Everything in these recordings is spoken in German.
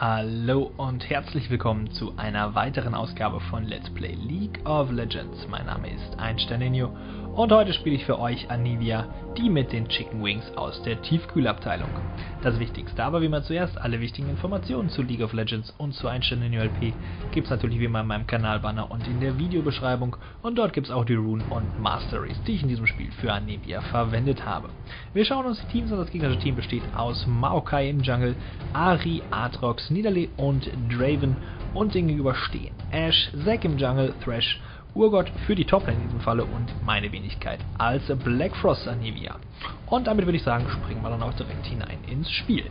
Hallo und herzlich willkommen zu einer weiteren Ausgabe von Let's Play League of Legends. Mein Name ist Einsteininho und heute spiele ich für euch Anivia, die mit den Chicken Wings aus der Tiefkühlabteilung. Das Wichtigste aber wie immer zuerst, alle wichtigen Informationen zu League of Legends und zu Einsteininho LP gibt es natürlich wie immer in meinem Kanalbanner und in der Videobeschreibung und dort gibt es auch die Rune und Masteries, die ich in diesem Spiel für Anivia verwendet habe. Wir schauen uns die Teams an, das gegnerische Team besteht aus Maokai im Jungle, Ari, Atrox, Nidalee und Draven und den gegenüber stehen Ash, Zack im Jungle, Thresh Urgott für die Toplane in diesem Falle und meine Wenigkeit als Black Frost Anivia. Und damit würde ich sagen, springen wir dann auch direkt hinein ins Spiel.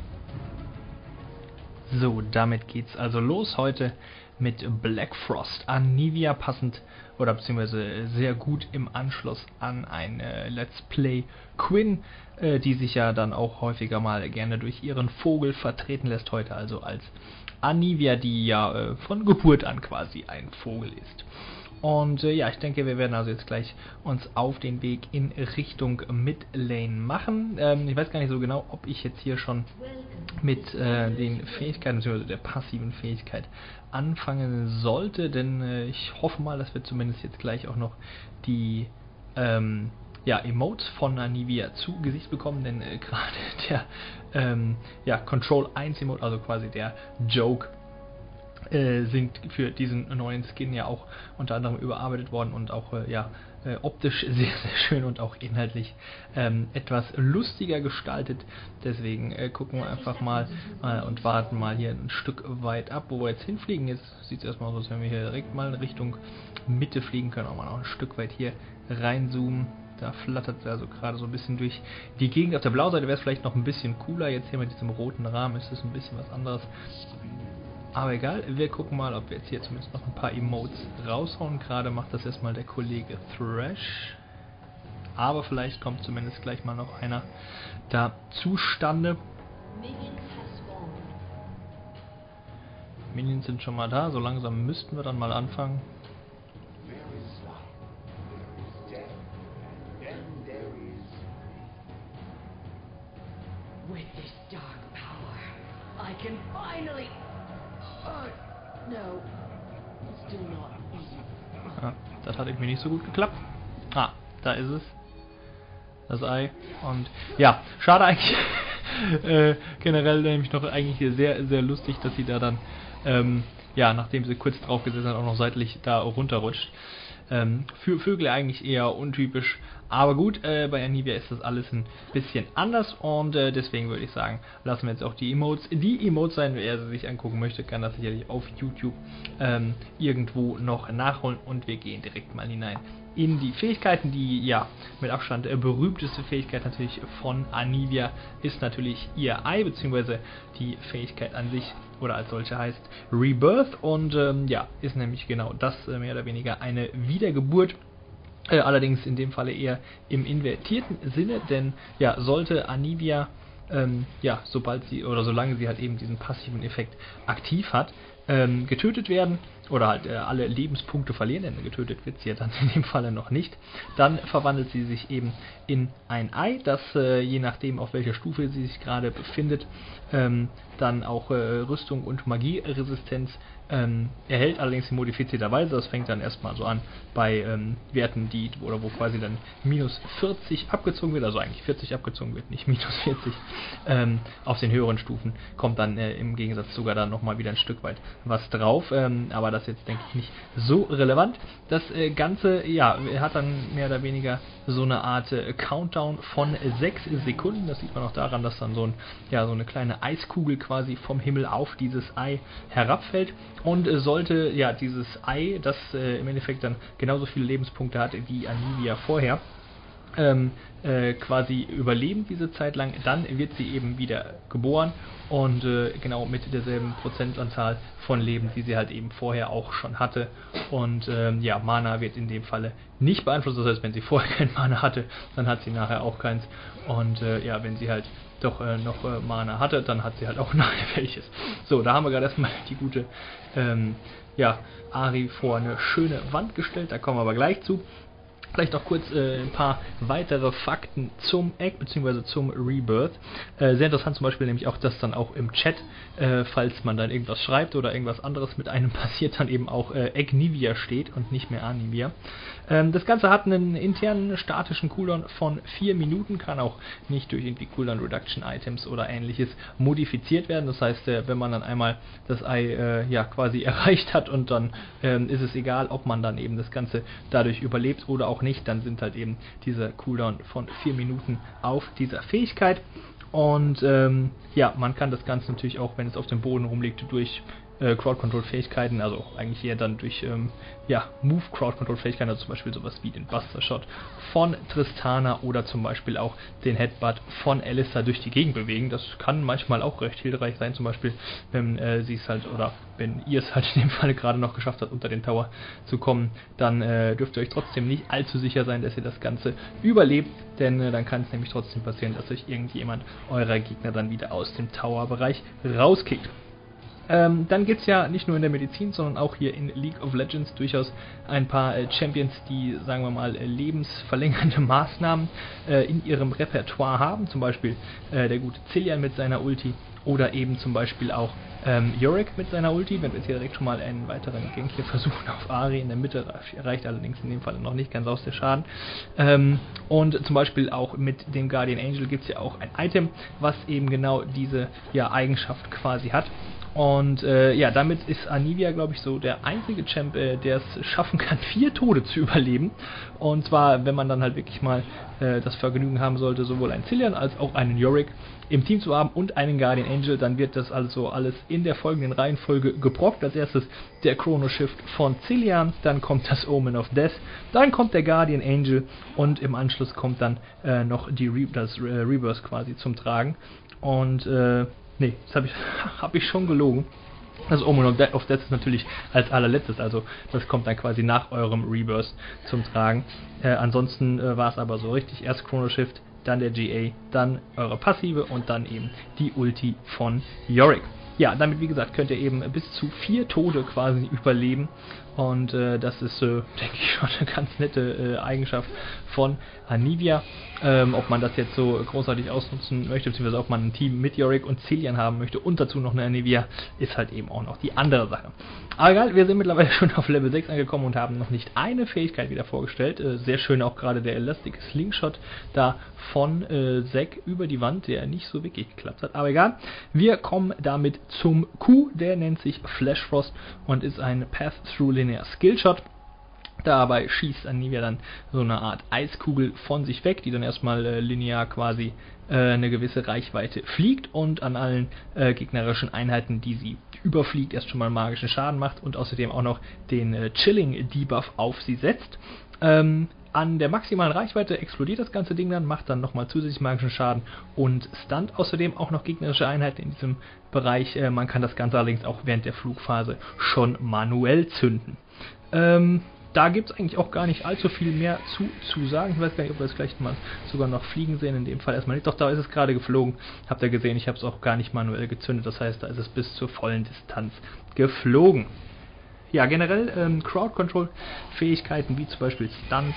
So, damit geht's also los heute mit Black Frost Anivia passend oder beziehungsweise sehr gut im Anschluss an ein äh, Let's Play Quinn, die sich ja dann auch häufiger mal gerne durch ihren Vogel vertreten lässt, heute also als Anivia, die ja äh, von Geburt an quasi ein Vogel ist. Und äh, ja, ich denke, wir werden also jetzt gleich uns auf den Weg in Richtung Midlane machen. Ähm, ich weiß gar nicht so genau, ob ich jetzt hier schon mit äh, den Fähigkeiten, bzw. der passiven Fähigkeit anfangen sollte, denn äh, ich hoffe mal, dass wir zumindest jetzt gleich auch noch die ähm, ja, Emotes von Anivia zu Gesicht bekommen, denn äh, gerade der ähm, ja, Control 1 Emote, also quasi der Joke, äh, sind für diesen neuen Skin ja auch unter anderem überarbeitet worden und auch äh, ja äh, optisch sehr sehr schön und auch inhaltlich ähm, etwas lustiger gestaltet. Deswegen äh, gucken wir einfach mal äh, und warten mal hier ein Stück weit ab, wo wir jetzt hinfliegen. Jetzt sieht es erstmal so aus, wenn wir hier direkt mal in Richtung Mitte fliegen können, auch mal noch ein Stück weit hier reinzoomen. Da flattert es also gerade so ein bisschen durch die Gegend. Auf der Blauseite wäre es vielleicht noch ein bisschen cooler. Jetzt hier mit diesem roten Rahmen ist es ein bisschen was anderes. Aber egal, wir gucken mal, ob wir jetzt hier zumindest noch ein paar Emotes raushauen. Gerade macht das erstmal der Kollege Thrash. Aber vielleicht kommt zumindest gleich mal noch einer da zustande. Minions sind schon mal da, so langsam müssten wir dann mal anfangen. Dark power, I can finally. Uh, no, still not easy. Ja, das hat irgendwie nicht so gut geklappt. Ah, da ist es. Das Ei. Und ja, schade eigentlich. äh, generell nämlich noch eigentlich sehr, sehr lustig, dass sie da dann, ähm, ja, nachdem sie kurz drauf gesessen hat, auch noch seitlich da runterrutscht. Ähm, für Vögel eigentlich eher untypisch. Aber gut, äh, bei Anivia ist das alles ein bisschen anders und äh, deswegen würde ich sagen, lassen wir jetzt auch die Emotes, die Emotes sein, wer sie sich angucken möchte, kann das sicherlich auf YouTube ähm, irgendwo noch nachholen und wir gehen direkt mal hinein in die Fähigkeiten, die ja mit Abstand äh, berühmteste Fähigkeit natürlich von Anivia ist natürlich ihr Ei, beziehungsweise die Fähigkeit an sich oder als solche heißt Rebirth und ähm, ja, ist nämlich genau das äh, mehr oder weniger eine Wiedergeburt. Äh, allerdings in dem Falle eher im invertierten Sinne, denn ja, sollte Anivia ähm, ja, sobald sie oder solange sie halt eben diesen passiven Effekt aktiv hat, ähm, getötet werden oder halt äh, alle Lebenspunkte verlieren, denn getötet wird sie ja dann in dem Falle noch nicht, dann verwandelt sie sich eben in ein Ei, das äh, je nachdem auf welcher Stufe sie sich gerade befindet, ähm, dann auch äh, Rüstung und Magieresistenz ähm, erhält, allerdings in modifizierter Weise. Das fängt dann erstmal so an bei ähm, Werten, die oder wo quasi dann minus 40 abgezogen wird, also eigentlich 40 abgezogen wird, nicht minus 40. Ähm, auf den höheren Stufen kommt dann äh, im Gegensatz sogar dann nochmal wieder ein Stück weit was drauf, ähm, aber das ist jetzt denke ich nicht so relevant. Das äh, Ganze, ja, hat dann mehr oder weniger so eine Art äh, Countdown von 6 Sekunden. Das sieht man auch daran, dass dann so, ein, ja, so eine kleine Eiskugel quasi vom Himmel auf dieses Ei herabfällt. Und äh, sollte ja dieses Ei, das im Endeffekt dann genauso viele Lebenspunkte hat wie Anivia vorher, ähm, äh, quasi überleben diese Zeit lang, dann wird sie eben wieder geboren und äh, genau mit derselben Prozentanzahl von Leben, die sie halt eben vorher auch schon hatte. Und ähm, ja, Mana wird in dem Falle nicht beeinflusst, das heißt, wenn sie vorher kein Mana hatte, dann hat sie nachher auch keins. Und äh, ja, wenn sie halt doch äh, noch äh, Mana hatte, dann hat sie halt auch nachher welches. So, da haben wir gerade erstmal die gute ähm, ja, Ari vor eine schöne Wand gestellt, da kommen wir aber gleich zu. Vielleicht auch kurz äh, ein paar weitere Fakten zum Egg bzw. zum Rebirth. Äh, sehr interessant zum Beispiel nämlich auch, dass dann auch im Chat, äh, falls man dann irgendwas schreibt oder irgendwas anderes mit einem passiert, dann eben auch äh, Egg Nivia steht und nicht mehr Anivia. Ähm, das Ganze hat einen internen statischen Cooldown von 4 Minuten, kann auch nicht durch irgendwie Cooldown Reduction Items oder ähnliches modifiziert werden. Das heißt, äh, wenn man dann einmal das Ei äh, ja quasi erreicht hat und dann ähm, ist es egal, ob man dann eben das Ganze dadurch überlebt oder auch nicht, dann sind halt eben diese Cooldown von 4 Minuten auf dieser Fähigkeit. Und ähm, ja, man kann das Ganze natürlich auch, wenn es auf dem Boden rumliegt, durch äh, Crowd Control Fähigkeiten, also eigentlich eher dann durch ähm, ja, Move Crowd Control Fähigkeiten, also zum Beispiel sowas wie den Buster Shot von Tristana oder zum Beispiel auch den Headbutt von Alistair durch die Gegend bewegen. Das kann manchmal auch recht hilfreich sein, zum Beispiel wenn äh, sie es halt oder wenn ihr es halt in dem Fall gerade noch geschafft habt, unter den Tower zu kommen, dann äh, dürft ihr euch trotzdem nicht allzu sicher sein, dass ihr das Ganze überlebt, denn äh, dann kann es nämlich trotzdem passieren, dass euch irgendjemand eurer Gegner dann wieder aus dem Tower-Bereich rauskickt. Ähm, dann gibt es ja nicht nur in der Medizin, sondern auch hier in League of Legends durchaus ein paar äh, Champions, die, sagen wir mal, äh, lebensverlängernde Maßnahmen äh, in ihrem Repertoire haben. Zum Beispiel äh, der gute Cillian mit seiner Ulti oder eben zum Beispiel auch ähm, Yorick mit seiner Ulti. Wenn wir jetzt hier direkt schon mal einen weiteren Gang hier versuchen auf Ari in der Mitte, reicht allerdings in dem Fall noch nicht ganz aus der Schaden. Ähm, und zum Beispiel auch mit dem Guardian Angel gibt es ja auch ein Item, was eben genau diese ja, Eigenschaft quasi hat. Und äh, ja, damit ist Anivia, glaube ich, so der einzige Champ, äh, der es schaffen kann, vier Tode zu überleben. Und zwar, wenn man dann halt wirklich mal äh, das Vergnügen haben sollte, sowohl einen Cillian als auch einen Yorick im Team zu haben und einen Guardian Angel, dann wird das also alles in der folgenden Reihenfolge geprockt. Als erstes der Chrono Shift von Cillian, dann kommt das Omen of Death, dann kommt der Guardian Angel und im Anschluss kommt dann äh, noch die Re das äh, Reverse quasi zum Tragen. Und äh, Nee, das habe ich, hab ich schon gelogen. Das Omen of Death ist natürlich als allerletztes, also das kommt dann quasi nach eurem Reverse zum Tragen. Äh, ansonsten äh, war es aber so richtig, erst Chrono Shift, dann der GA, dann eure Passive und dann eben die Ulti von Yorick. Ja, damit wie gesagt könnt ihr eben bis zu vier Tode quasi überleben und äh, das ist, äh, denke ich, schon eine ganz nette äh, Eigenschaft von Anivia. Ähm, ob man das jetzt so großartig ausnutzen möchte, beziehungsweise ob man ein Team mit Yorick und Cillian haben möchte und dazu noch eine Anivia, ist halt eben auch noch die andere Sache. Aber egal, wir sind mittlerweile schon auf Level 6 angekommen und haben noch nicht eine Fähigkeit wieder vorgestellt. Äh, sehr schön auch gerade der Elastic Slingshot da von äh, Zack über die Wand, der nicht so wirklich geklappt hat. Aber egal, wir kommen damit zum Q, der nennt sich Flash Frost und ist ein Path-Through-Linear Skillshot. Dabei schießt Anivia dann so eine Art Eiskugel von sich weg, die dann erstmal äh, linear quasi äh, eine gewisse Reichweite fliegt und an allen äh, gegnerischen Einheiten, die sie überfliegt, erst schon mal magischen Schaden macht und außerdem auch noch den äh, Chilling Debuff auf sie setzt. Ähm, an der maximalen Reichweite explodiert das ganze Ding dann, macht dann nochmal zusätzlich magischen Schaden und stunt außerdem auch noch gegnerische Einheiten in diesem Bereich. Äh, man kann das Ganze allerdings auch während der Flugphase schon manuell zünden. Ähm, da gibt es eigentlich auch gar nicht allzu viel mehr zu, zu sagen. Ich weiß gar nicht, ob wir es gleich mal sogar noch fliegen sehen. In dem Fall erstmal nicht. Doch, da ist es gerade geflogen. Habt ihr gesehen, ich habe es auch gar nicht manuell gezündet. Das heißt, da ist es bis zur vollen Distanz geflogen. Ja, generell ähm, Crowd Control Fähigkeiten wie zum Beispiel Stunts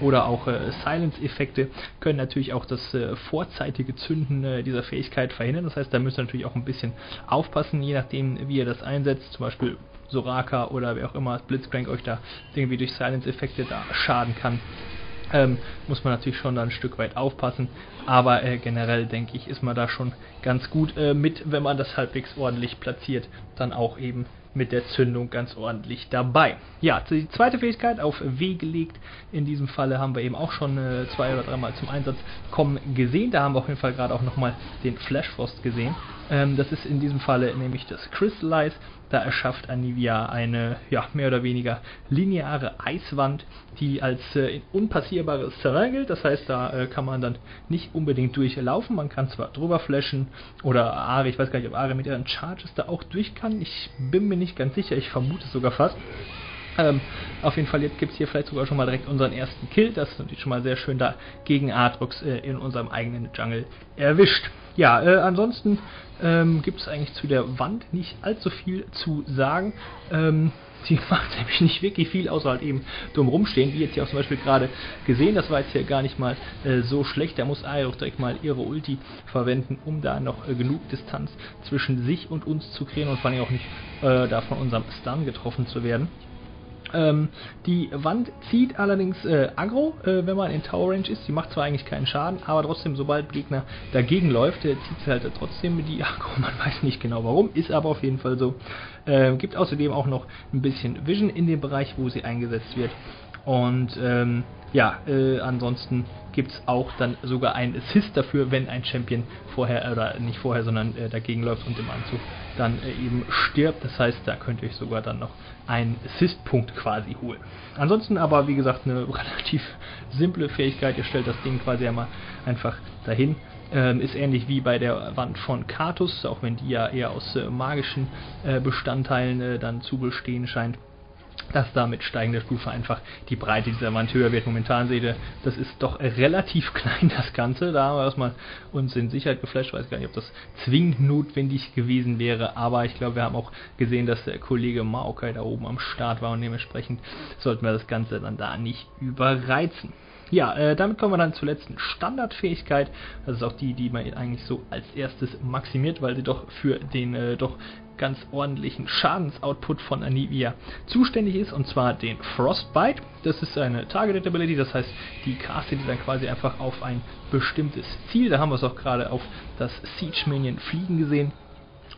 oder auch äh, Silence-Effekte können natürlich auch das äh, vorzeitige Zünden äh, dieser Fähigkeit verhindern. Das heißt, da müsst ihr natürlich auch ein bisschen aufpassen, je nachdem, wie ihr das einsetzt. Zum Beispiel Soraka oder wer auch immer Blitzcrank euch da irgendwie durch Silence-Effekte da schaden kann. Ähm, muss man natürlich schon da ein Stück weit aufpassen, aber äh, generell denke ich, ist man da schon ganz gut äh, mit, wenn man das halbwegs ordentlich platziert, dann auch eben mit der Zündung ganz ordentlich dabei. Ja, die zweite Fähigkeit auf W gelegt. In diesem Falle haben wir eben auch schon äh, zwei oder dreimal zum Einsatz kommen gesehen. Da haben wir auf jeden Fall gerade auch nochmal den Flash Frost gesehen. Ähm, das ist in diesem Falle nämlich das Crystallize. Da erschafft Anivia eine ja, mehr oder weniger lineare Eiswand, die als äh, unpassierbares Terrain gilt. Das heißt, da äh, kann man dann nicht unbedingt durchlaufen. Man kann zwar drüber flashen oder Ari, ich weiß gar nicht, ob Ari mit ihren Charges da auch durch kann. Ich bin mir nicht ganz sicher, ich vermute es sogar fast. Ähm, auf jeden Fall, jetzt gibt es hier vielleicht sogar schon mal direkt unseren ersten Kill. Das ist natürlich schon mal sehr schön da gegen Aatrox äh, in unserem eigenen Jungle erwischt. Ja, äh, ansonsten ähm, gibt es eigentlich zu der Wand nicht allzu viel zu sagen. Ähm, Sie macht nämlich nicht wirklich viel, außer halt eben dumm rumstehen, wie jetzt hier auch zum Beispiel gerade gesehen. Das war jetzt hier gar nicht mal äh, so schlecht. Da muss Aero direkt mal ihre Ulti verwenden, um da noch äh, genug Distanz zwischen sich und uns zu kreieren und vor allem auch nicht äh, da von unserem Stun getroffen zu werden. Ähm, die Wand zieht allerdings äh, aggro, äh, wenn man in Tower Range ist. Die macht zwar eigentlich keinen Schaden, aber trotzdem, sobald Gegner dagegen läuft, äh, zieht sie halt trotzdem die Aggro. Man weiß nicht genau warum, ist aber auf jeden Fall so. Äh, gibt außerdem auch noch ein bisschen Vision in dem Bereich, wo sie eingesetzt wird. Und ähm, ja, äh, ansonsten gibt es auch dann sogar ein Assist dafür, wenn ein Champion vorher, oder nicht vorher, sondern äh, dagegen läuft und im Anzug dann äh, eben stirbt. Das heißt, da könnt ihr euch sogar dann noch einen Assist-Punkt quasi holen. Ansonsten aber, wie gesagt, eine relativ simple Fähigkeit. Ihr stellt das Ding quasi einmal einfach dahin. Ähm, ist ähnlich wie bei der Wand von Katus, auch wenn die ja eher aus äh, magischen äh, Bestandteilen äh, dann zu bestehen scheint dass da mit steigender Stufe einfach die Breite dieser Wand höher wird. Momentan seht ihr, das ist doch relativ klein, das Ganze. Da haben wir erstmal uns in Sicherheit geflasht. Ich weiß gar nicht, ob das zwingend notwendig gewesen wäre, aber ich glaube, wir haben auch gesehen, dass der Kollege Maokai da oben am Start war und dementsprechend sollten wir das Ganze dann da nicht überreizen. Ja, äh, damit kommen wir dann zur letzten Standardfähigkeit. Das ist auch die, die man eigentlich so als erstes maximiert, weil sie doch für den äh, doch ganz ordentlichen Schadensoutput von Anivia zuständig ist, und zwar den Frostbite. Das ist eine Targeted Ability, das heißt, die castet dann quasi einfach auf ein bestimmtes Ziel. Da haben wir es auch gerade auf das Siege Minion fliegen gesehen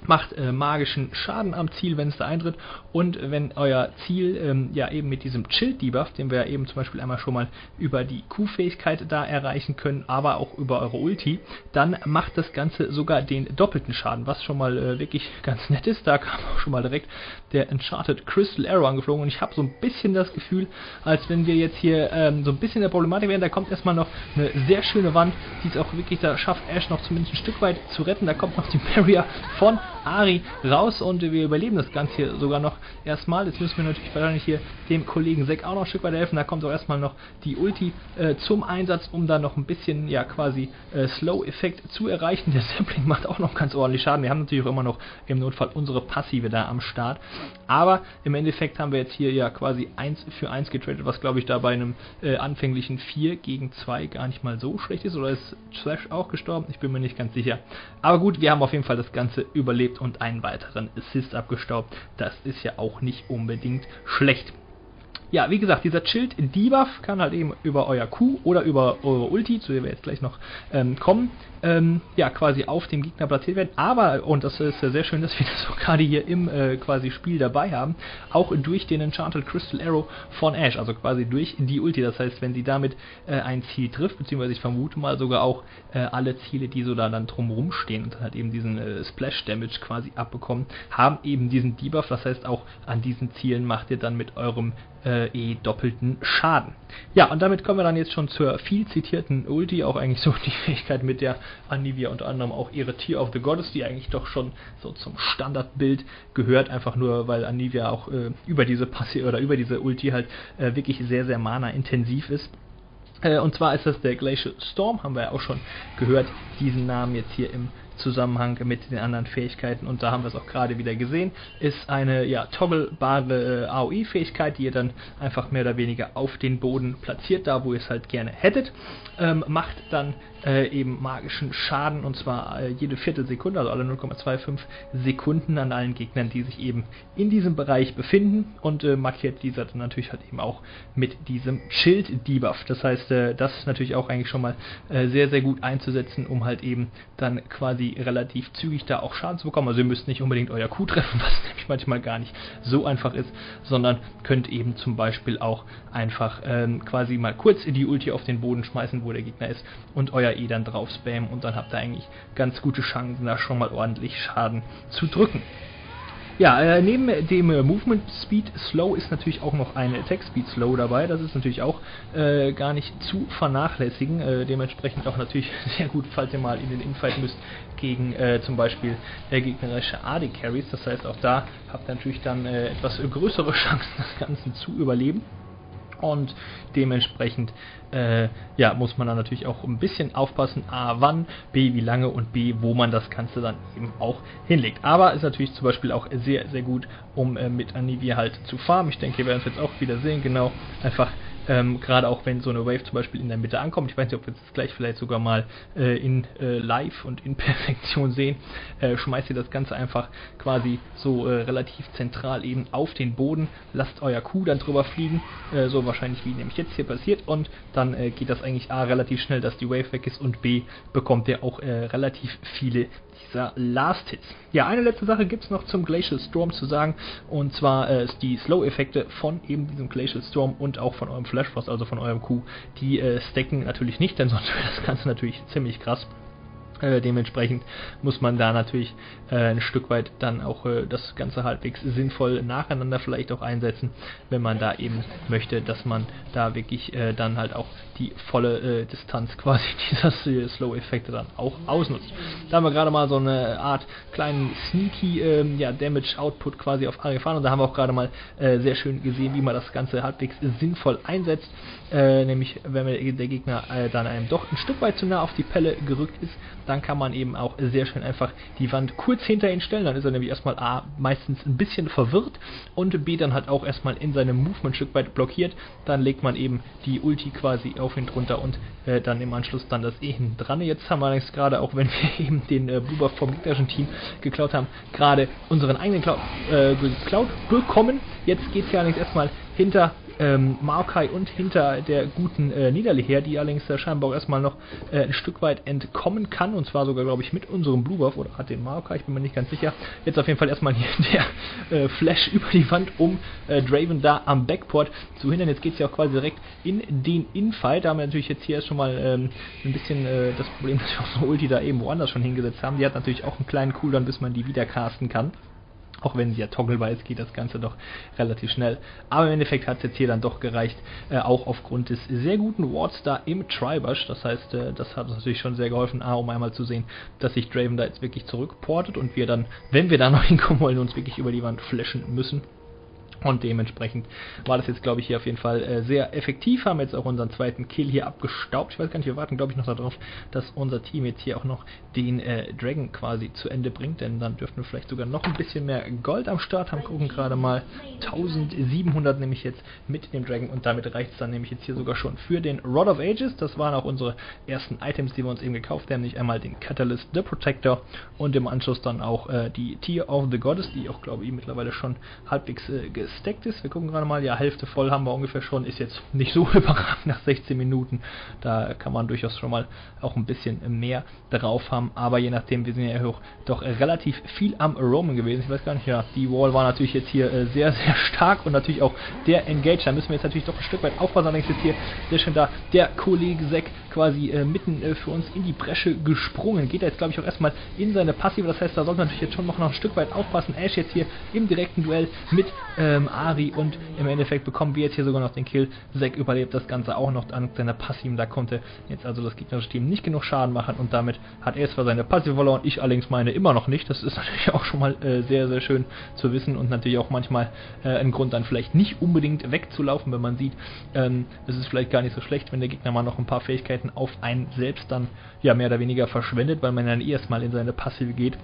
macht äh, magischen Schaden am Ziel, wenn es da eintritt. Und wenn euer Ziel ähm, ja eben mit diesem Chill-Debuff, den wir ja eben zum Beispiel einmal schon mal über die Q-Fähigkeit da erreichen können, aber auch über eure Ulti, dann macht das Ganze sogar den doppelten Schaden, was schon mal äh, wirklich ganz nett ist. Da kam auch schon mal direkt der Enchanted Crystal Arrow angeflogen und ich habe so ein bisschen das Gefühl, als wenn wir jetzt hier ähm, so ein bisschen der Problematik wären. Da kommt erstmal noch eine sehr schöne Wand, die es auch wirklich da schafft, Ash noch zumindest ein Stück weit zu retten. Da kommt noch die Barrier von Ari raus und wir überleben das Ganze hier sogar noch erstmal. Jetzt müssen wir natürlich wahrscheinlich hier dem Kollegen Zack auch noch ein Stück weit helfen. Da kommt auch erstmal noch die Ulti äh, zum Einsatz, um da noch ein bisschen, ja, quasi äh, Slow-Effekt zu erreichen. Der Sampling macht auch noch ganz ordentlich Schaden. Wir haben natürlich auch immer noch im Notfall unsere Passive da am Start. Aber im Endeffekt haben wir jetzt hier ja quasi 1 für 1 getradet, was glaube ich da bei einem äh, anfänglichen 4 gegen 2 gar nicht mal so schlecht ist. Oder ist Slash auch gestorben? Ich bin mir nicht ganz sicher. Aber gut, wir haben auf jeden Fall das Ganze überlebt und einen weiteren Assist abgestaubt. Das ist ja auch nicht unbedingt schlecht. Ja, wie gesagt, dieser Chilled Debuff kann halt eben über euer Q oder über eure Ulti, zu der wir jetzt gleich noch ähm, kommen, ähm, ja, quasi auf dem Gegner platziert werden. Aber, und das ist ja sehr schön, dass wir das auch gerade hier im äh, quasi Spiel dabei haben, auch durch den Enchanted Crystal Arrow von Ash, also quasi durch die Ulti. Das heißt, wenn sie damit äh, ein Ziel trifft, beziehungsweise ich vermute mal sogar auch äh, alle Ziele, die so da dann drumherum stehen und halt eben diesen äh, Splash Damage quasi abbekommen, haben eben diesen Debuff. Das heißt, auch an diesen Zielen macht ihr dann mit eurem äh, eh doppelten Schaden. Ja, und damit kommen wir dann jetzt schon zur viel zitierten Ulti, auch eigentlich so die Fähigkeit, mit der Anivia unter anderem auch ihre Tear of the Goddess, die eigentlich doch schon so zum Standardbild gehört, einfach nur, weil Anivia auch äh, über diese Passive oder über diese Ulti halt äh, wirklich sehr, sehr mana-intensiv ist. Äh, und zwar ist das der Glacial Storm, haben wir ja auch schon gehört, diesen Namen jetzt hier im Zusammenhang mit den anderen Fähigkeiten. Und da haben wir es auch gerade wieder gesehen, ist eine ja, togglebare äh, AOE-Fähigkeit, die ihr dann einfach mehr oder weniger auf den Boden platziert, da wo ihr es halt gerne hättet, ähm, macht dann äh, eben magischen Schaden und zwar äh, jede Viertelsekunde, also alle 0,25 Sekunden an allen Gegnern, die sich eben in diesem Bereich befinden und äh, markiert dieser dann natürlich halt eben auch mit diesem Schild-Debuff. Das heißt, äh, das ist natürlich auch eigentlich schon mal äh, sehr, sehr gut einzusetzen, um halt eben dann quasi relativ zügig da auch Schaden zu bekommen. Also ihr müsst nicht unbedingt euer Q treffen, was nämlich manchmal gar nicht so einfach ist, sondern könnt eben zum Beispiel auch einfach ähm, quasi mal kurz in die Ulti auf den Boden schmeißen, wo der Gegner ist und euer E dann drauf spammen und dann habt ihr eigentlich ganz gute Chancen, da schon mal ordentlich Schaden zu drücken. Ja, äh, neben dem äh, Movement Speed Slow ist natürlich auch noch ein Attack Speed Slow dabei. Das ist natürlich auch äh, gar nicht zu vernachlässigen. Äh, dementsprechend auch natürlich sehr gut, falls ihr mal in den Infight müsst gegen äh, zum Beispiel äh, gegnerische AD Carries. Das heißt, auch da habt ihr natürlich dann etwas größere Chancen, das Ganze zu überleben. Und dementsprechend äh, ja, muss man dann natürlich auch ein bisschen aufpassen, A, wann, B, wie lange und B, wo man das Ganze dann eben auch hinlegt. Aber ist natürlich zum Beispiel auch sehr, sehr gut, um äh, mit Anivia halt zu farmen. Ich denke, wir werden es jetzt auch wieder sehen, genau, einfach ähm, Gerade auch wenn so eine Wave zum Beispiel in der Mitte ankommt. Ich weiß nicht, ob wir das gleich vielleicht sogar mal äh, in äh, Live und in Perfektion sehen. Äh, schmeißt ihr das Ganze einfach quasi so äh, relativ zentral eben auf den Boden. Lasst euer Kuh dann drüber fliegen. Äh, so wahrscheinlich wie nämlich jetzt hier passiert. Und dann äh, geht das eigentlich A relativ schnell, dass die Wave weg ist und B bekommt ihr auch relativ viele dieser Last Hits. Ja, eine letzte Sache gibt es noch zum Glacial Storm zu sagen. Und zwar äh, die Slow-Effekte von eben diesem Glacial Storm und auch von eurem Flash Frost, also von eurem Q. Die äh, stacken natürlich nicht, denn sonst wäre das Ganze natürlich ziemlich krass. Äh, dementsprechend muss man da natürlich äh, ein Stück weit dann auch äh, das Ganze halbwegs sinnvoll nacheinander vielleicht auch einsetzen, wenn man da eben möchte, dass man da wirklich äh, dann halt auch die volle äh, Distanz quasi dieser Slow-Effekte dann auch ausnutzt. Da haben wir gerade mal so eine Art kleinen sneaky ähm, ja, Damage-Output quasi auf Ari und da haben wir auch gerade mal sehr schön gesehen, wie man das Ganze halbwegs sinnvoll einsetzt, nämlich wenn der Gegner dann einem doch ein Stück weit zu nah auf die Pelle gerückt ist, dann kann man eben auch sehr schön einfach die Wand kurz hinter ihn stellen. Dann ist er nämlich erstmal A, meistens ein bisschen verwirrt und B, dann halt auch erstmal in seinem Movement ein Stück weit blockiert. Dann legt man eben die Ulti quasi auf ihn drunter und äh, dann im Anschluss dann das E hinten dran. Jetzt haben wir allerdings gerade, auch wenn wir eben den äh, Blue Buff vom gegnerischen Team geklaut haben, gerade unseren eigenen Cloud, äh, geklaut bekommen. Jetzt geht es ja allerdings erstmal hinter ähm, Maokai und hinter der guten äh, Niederle her, die allerdings äh, scheinbar auch erstmal noch äh, ein Stück weit entkommen kann und zwar sogar, glaube ich, mit unserem Blue Buff oder hat den Maokai, ich bin mir nicht ganz sicher. Jetzt auf jeden Fall erstmal hier der äh, Flash über die Wand, um äh, Draven da am Backport zu hindern. Jetzt geht es ja auch quasi direkt in den Infight. Da haben wir natürlich jetzt hier schon mal ähm, ein bisschen äh, das Problem, dass wir unsere Ulti da eben woanders schon hingesetzt haben. Die hat natürlich auch einen kleinen Cooldown, bis man die wieder casten kann. Auch wenn sie ja togglebar ist, geht das Ganze doch relativ schnell. Aber im Endeffekt hat es jetzt hier dann doch gereicht, äh, auch aufgrund des sehr guten Wards da im Tribush. Das heißt, äh, das hat uns natürlich schon sehr geholfen, A, um einmal zu sehen, dass sich Draven da jetzt wirklich zurückportet und wir dann, wenn wir da noch hinkommen wollen, uns wirklich über die Wand flashen müssen. Und dementsprechend war das jetzt, glaube ich, hier auf jeden Fall äh, sehr effektiv. Haben jetzt auch unseren zweiten Kill hier abgestaubt. Ich weiß gar nicht, wir warten, glaube ich, noch darauf, dass unser Team jetzt hier auch noch den äh, Dragon quasi zu Ende bringt. Denn dann dürften wir vielleicht sogar noch ein bisschen mehr Gold am Start haben. Gucken gerade mal 1700 nämlich jetzt mit dem Dragon. Und damit reicht es dann nämlich jetzt hier sogar schon für den Rod of Ages. Das waren auch unsere ersten Items, die wir uns eben gekauft haben. Nämlich einmal den Catalyst, The Protector und im Anschluss dann auch äh, die Tear of the Goddess, die auch, glaube ich, mittlerweile schon halbwegs äh, gesteckt ist. Wir gucken gerade mal, ja, Hälfte voll haben wir ungefähr schon. Ist jetzt nicht so überragend nach 16 Minuten. Da kann man durchaus schon mal auch ein bisschen mehr drauf haben. Aber je nachdem, wir sind ja auch doch relativ viel am Roman gewesen. Ich weiß gar nicht, ja, die Wall war natürlich jetzt hier äh, sehr, sehr stark und natürlich auch der Engage. Da müssen wir jetzt natürlich doch ein Stück weit aufpassen. Allerdings jetzt hier sehr schön da der Kollege Zack quasi äh, mitten äh, für uns in die Bresche gesprungen. Geht er jetzt, glaube ich, auch erstmal in seine Passive. Das heißt, da sollte man natürlich jetzt schon noch ein Stück weit aufpassen. Ash jetzt hier im direkten Duell mit ähm, Ari und im Endeffekt bekommen wir jetzt hier sogar noch den Kill. Zack überlebt das Ganze auch noch an seiner Passive. Da konnte jetzt also das gegnerische Team nicht genug Schaden machen und damit hat er zwar seine Passive verloren, ich allerdings meine immer noch nicht. Das ist natürlich auch schon mal äh, sehr, sehr schön zu wissen und natürlich auch manchmal äh, ein Grund dann vielleicht nicht unbedingt wegzulaufen, wenn man sieht, ähm, es ist vielleicht gar nicht so schlecht, wenn der Gegner mal noch ein paar Fähigkeiten auf einen selbst dann ja mehr oder weniger verschwendet, weil man dann erstmal in seine Passive geht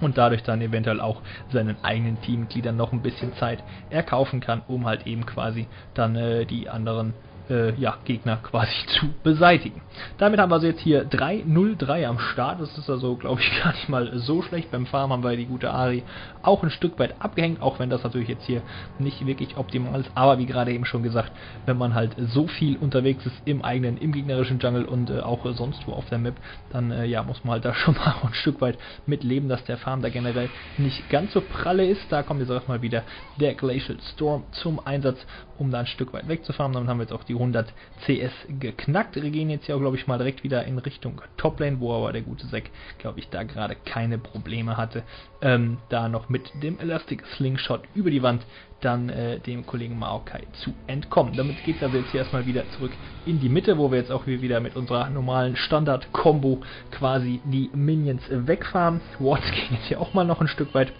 und dadurch dann eventuell auch seinen eigenen Teammitgliedern noch ein bisschen Zeit erkaufen kann, um halt eben quasi dann äh, die anderen äh, ja, Gegner quasi zu beseitigen. Damit haben wir also jetzt hier 3-0-3 am Start. Das ist also, glaube ich, gar nicht mal so schlecht. Beim Farm haben wir die gute Ari auch ein Stück weit abgehängt, auch wenn das natürlich jetzt hier nicht wirklich optimal ist. Aber wie gerade eben schon gesagt, wenn man halt so viel unterwegs ist im eigenen, im gegnerischen Jungle und äh, auch sonst wo auf der Map, dann äh, ja, muss man halt da schon mal ein Stück weit mitleben, dass der Farm da generell nicht ganz so pralle ist. Da kommt jetzt auch mal wieder der Glacial Storm zum Einsatz, um da ein Stück weit wegzufahren. Dann haben wir jetzt auch die 100 CS geknackt. Wir gehen jetzt ja, glaube ich, mal direkt wieder in Richtung Toplane, wo aber der gute Zack, glaube ich, da gerade keine Probleme hatte, ähm, da noch mit dem Elastic Slingshot über die Wand dann äh, dem Kollegen Maokai zu entkommen. Damit geht es also jetzt hier erstmal wieder zurück in die Mitte, wo wir jetzt auch wieder mit unserer normalen Standard-Kombo quasi die Minions wegfahren. Wards gehen jetzt hier auch mal noch ein Stück weit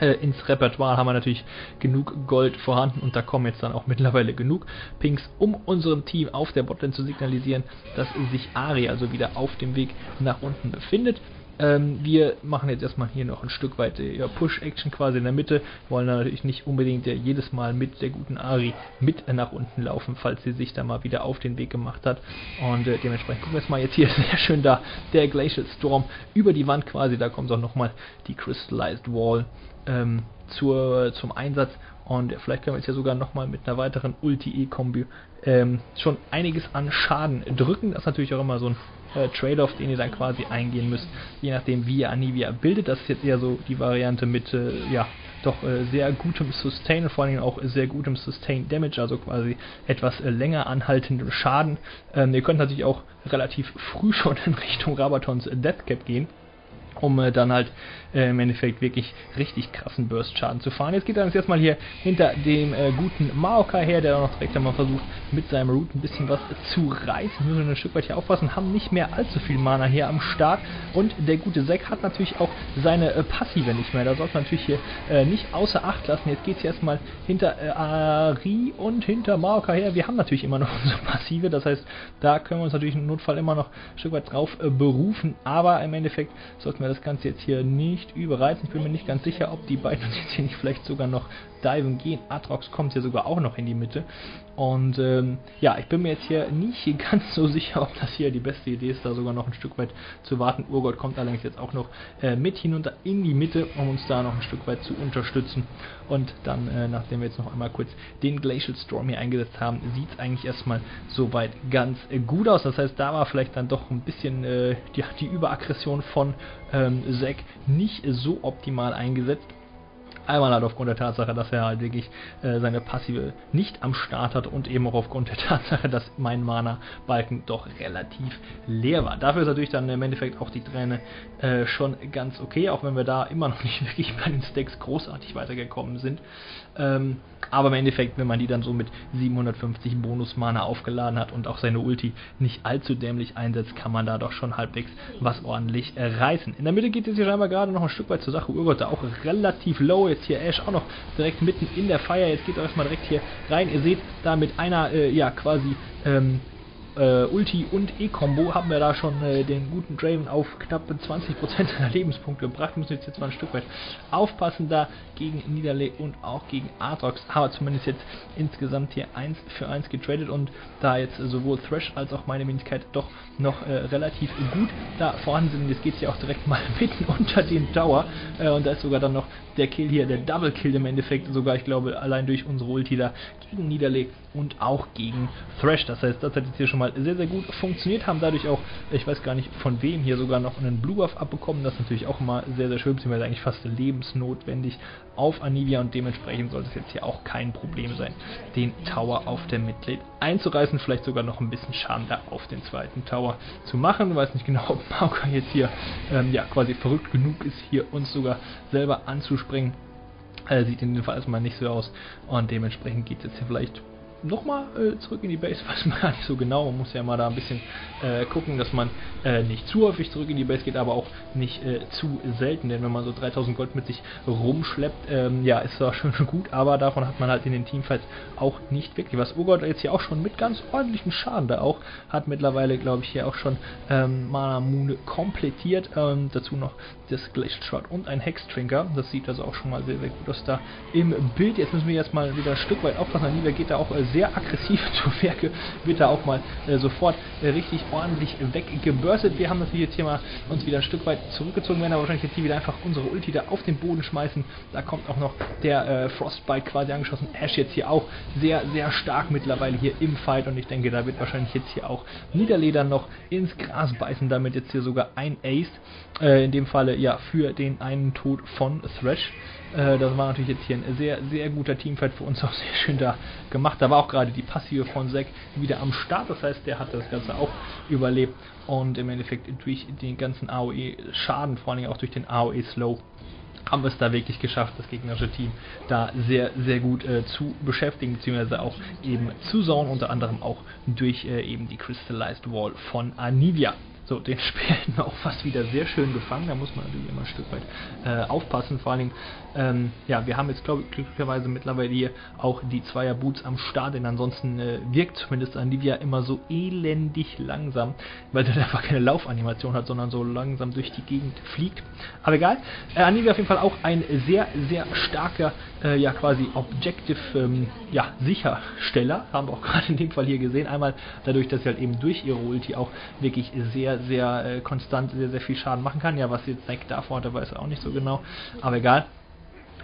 äh, ins Repertoire haben wir natürlich genug Gold vorhanden und da kommen jetzt dann auch mittlerweile genug Pinks, um unserem Team auf der Botlane zu signalisieren, dass sich Ari also wieder auf dem Weg nach unten befindet. Ähm, wir machen jetzt erstmal hier noch ein Stück weit ja, Push-Action quasi in der Mitte. Wollen natürlich nicht unbedingt ja, jedes Mal mit der guten Ari mit nach unten laufen, falls sie sich da mal wieder auf den Weg gemacht hat. Und äh, dementsprechend gucken wir jetzt mal jetzt hier sehr schön da der Glacial Storm über die Wand quasi. Da kommt auch nochmal die Crystallized Wall ähm, zur, zum Einsatz. Und vielleicht können wir jetzt ja sogar nochmal mit einer weiteren Ulti-E-Kombi ähm, schon einiges an Schaden drücken. Das ist natürlich auch immer so ein äh, Trade-off, den ihr dann quasi eingehen müsst, je nachdem wie ihr Anivia bildet. Das ist jetzt eher so die Variante mit, äh, ja, doch äh, sehr gutem Sustain und vor allem auch sehr gutem Sustain Damage, also quasi etwas äh, länger anhaltendem Schaden. Ähm, ihr könnt natürlich auch relativ früh schon in Richtung Rabatons Deathcap gehen um äh, dann halt äh, im Endeffekt wirklich richtig krassen Burst-Schaden zu fahren. Jetzt geht er uns erstmal hier hinter dem äh, guten Maokai her, der noch direkt einmal versucht, mit seinem Root ein bisschen was zu reißen. Müssen wir ein Stück weit hier aufpassen, haben nicht mehr allzu viel Mana hier am Start und der gute Zack hat natürlich auch seine äh, Passive nicht mehr. Da sollte man natürlich hier äh, nicht außer Acht lassen. Jetzt geht es erstmal hinter äh, Ari und hinter Maokai her. Wir haben natürlich immer noch unsere Passive, das heißt, da können wir uns natürlich im Notfall immer noch ein Stück weit drauf berufen, aber im Endeffekt sollten wir wir das Ganze jetzt hier nicht überreizen. Ich bin mir nicht ganz sicher, ob die beiden uns jetzt hier nicht vielleicht sogar noch diven gehen. Atrox kommt ja sogar auch noch in die Mitte. Und ähm, ja, ich bin mir jetzt hier nicht ganz so sicher, ob das hier die beste Idee ist, da sogar noch ein Stück weit zu warten. Urgold kommt allerdings jetzt auch noch äh, mit hinunter in die Mitte, um uns da noch ein Stück weit zu unterstützen. Und dann, äh, nachdem wir jetzt noch einmal kurz den Glacial Storm hier eingesetzt haben, sieht es eigentlich erstmal soweit ganz äh, gut aus. Das heißt, da war vielleicht dann doch ein bisschen äh, die, die Überaggression von ähm, Zack nicht so optimal eingesetzt. Einmal halt aufgrund der Tatsache, dass er halt wirklich äh, seine Passive nicht am Start hat und eben auch aufgrund der Tatsache, dass mein Mana-Balken doch relativ leer war. Dafür ist natürlich dann im Endeffekt auch die Träne äh, schon ganz okay, auch wenn wir da immer noch nicht wirklich bei den Stacks großartig weitergekommen sind. Ähm, aber im Endeffekt, wenn man die dann so mit 750 Bonus-Mana aufgeladen hat und auch seine Ulti nicht allzu dämlich einsetzt, kann man da doch schon halbwegs was ordentlich äh, reißen. In der Mitte geht es hier scheinbar gerade noch ein Stück weit zur Sache. Urgott da auch relativ low. Jetzt hier Ash auch noch direkt mitten in der Feier. Jetzt geht euch mal direkt hier rein. Ihr seht da mit einer, äh, ja, quasi ähm, äh, Ulti und E-Kombo haben wir da schon äh, den guten Draven auf knapp 20% seiner Lebenspunkte gebracht. Müssen jetzt, jetzt mal ein Stück weit aufpassen da gegen Niederle und auch gegen Aatrox. Aber zumindest jetzt insgesamt hier 1 für 1 getradet und da jetzt sowohl Thresh als auch meine Wenigkeit doch noch äh, relativ gut da vorhanden sind. Und jetzt geht es ja auch direkt mal mitten unter den Tower äh, und da ist sogar dann noch der Kill hier, der Double Kill im Endeffekt, sogar ich glaube allein durch unsere Ulti da gegen Niederle und auch gegen Thresh. Das heißt, das hat jetzt hier schon mal sehr, sehr gut funktioniert, haben dadurch auch, ich weiß gar nicht von wem, hier sogar noch einen Blue Buff abbekommen. Das ist natürlich auch immer sehr, sehr schön, beziehungsweise eigentlich fast lebensnotwendig auf Anivia und dementsprechend sollte es jetzt hier auch kein Problem sein, den Tower auf der Midlane einzureißen, vielleicht sogar noch ein bisschen Schaden da auf den zweiten Tower zu machen. Ich weiß nicht genau, ob Mauka jetzt hier ähm, ja, quasi verrückt genug ist, hier uns sogar selber anzuspringen. Äh, sieht in dem Fall erstmal nicht so aus und dementsprechend geht es jetzt hier vielleicht nochmal äh, zurück in die Base, weiß man gar nicht so genau. Man muss ja mal da ein bisschen äh, gucken, dass man äh, nicht zu häufig zurück in die Base geht, aber auch nicht äh, zu selten. Denn wenn man so 3000 Gold mit sich rumschleppt, ähm, ja, ist zwar schön und gut, aber davon hat man halt in den Teamfights auch nicht wirklich was. Urgott jetzt hier auch schon mit ganz ordentlichem Schaden da auch, hat mittlerweile, glaube ich, hier auch schon ähm, Mana Mune komplettiert. Ähm, dazu noch das Glacial Shot und ein Hextrinker. Das sieht also auch schon mal sehr, sehr gut aus da im Bild. Jetzt müssen wir jetzt mal wieder ein Stück weit aufpassen. Lieber geht da auch äh, sehr aggressiv zu Werke, wird da auch mal äh, sofort äh, richtig ordentlich weggeburstet. Wir haben natürlich jetzt hier mal uns wieder ein Stück weit zurückgezogen, werden aber wahrscheinlich jetzt hier wieder einfach unsere Ulti da auf den Boden schmeißen. Da kommt auch noch der äh, Frostbite quasi angeschossen. Ash jetzt hier auch sehr, sehr stark mittlerweile hier im Fight und ich denke, da wird wahrscheinlich jetzt hier auch Niederleder noch ins Gras beißen, damit jetzt hier sogar ein Ace, äh, in dem Falle ja für den einen Tod von Thresh. Äh, das war natürlich jetzt hier ein sehr, sehr guter Teamfight für uns auch sehr schön da gemacht. Da war auch gerade die Passive von Zack wieder am Start. Das heißt, der hat das Ganze auch überlebt und im Endeffekt durch den ganzen AOE-Schaden, vor allem auch durch den AOE-Slow, haben wir es da wirklich geschafft, das gegnerische Team da sehr, sehr gut äh, zu beschäftigen, beziehungsweise auch eben zu sauen, unter anderem auch durch äh, eben die Crystallized Wall von Anivia. So, den wir auch fast wieder sehr schön gefangen. Da muss man natürlich immer ein Stück weit äh, aufpassen. Vor allen Dingen, ähm, ja, wir haben jetzt, glaube ich, glücklicherweise mittlerweile hier auch die Zweier Boots am Start, denn ansonsten äh, wirkt zumindest Anivia immer so elendig langsam, weil der einfach keine Laufanimation hat, sondern so langsam durch die Gegend fliegt. Aber egal. Äh, Anivia auf jeden Fall auch ein sehr, sehr starker, äh, ja, quasi Objective, ähm, ja, Sichersteller. Haben wir auch gerade in dem Fall hier gesehen. Einmal dadurch, dass sie halt eben durch ihre Ulti auch wirklich sehr, sehr äh, konstant, sehr, sehr viel Schaden machen kann. Ja, was jetzt Zack davor hatte, weiß er auch nicht so genau. Aber egal.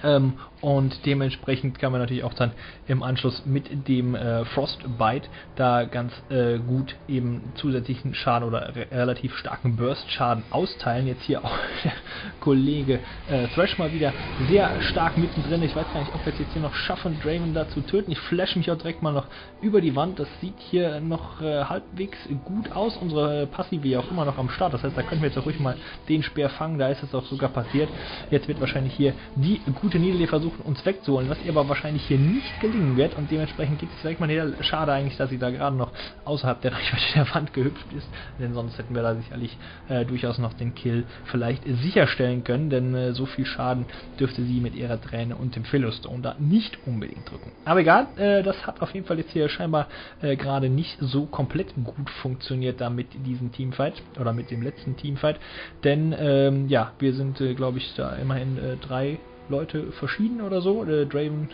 Ähm, und dementsprechend kann man natürlich auch dann im Anschluss mit dem äh, Frostbite da ganz äh, gut eben zusätzlichen Schaden oder re relativ starken Burst-Schaden austeilen. Jetzt hier auch der Kollege äh, Thrash mal wieder sehr stark mittendrin. Ich weiß gar nicht, ob wir es jetzt hier noch schaffen, Draven da zu töten. Ich flash mich auch direkt mal noch über die Wand. Das sieht hier noch äh, halbwegs gut aus. Unsere Passive ja auch immer noch am Start. Das heißt, da können wir jetzt auch ruhig mal den Speer fangen. Da ist es auch sogar passiert. Jetzt wird wahrscheinlich hier die gute Niederlage versuchen, versuchen, uns wegzuholen, was ihr aber wahrscheinlich hier nicht gelingen wird und dementsprechend geht es direkt mal her. Schade eigentlich, dass sie da gerade noch außerhalb der Reichweite der Wand gehüpft ist, denn sonst hätten wir da sicherlich äh, durchaus noch den Kill vielleicht sicherstellen können, denn äh, so viel Schaden dürfte sie mit ihrer Träne und dem Philostone da nicht unbedingt drücken. Aber egal, äh, das hat auf jeden Fall jetzt hier scheinbar äh, gerade nicht so komplett gut funktioniert da mit diesem Teamfight oder mit dem letzten Teamfight, denn ähm, ja, wir sind äh, glaube ich da immerhin drei Leute verschieden oder so. Der Draven.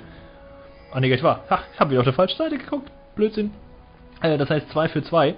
Ah, negativ war. Ach, ich habe wieder auf der falschen Seite geguckt. Blödsinn. Äh, das heißt 2 für 2.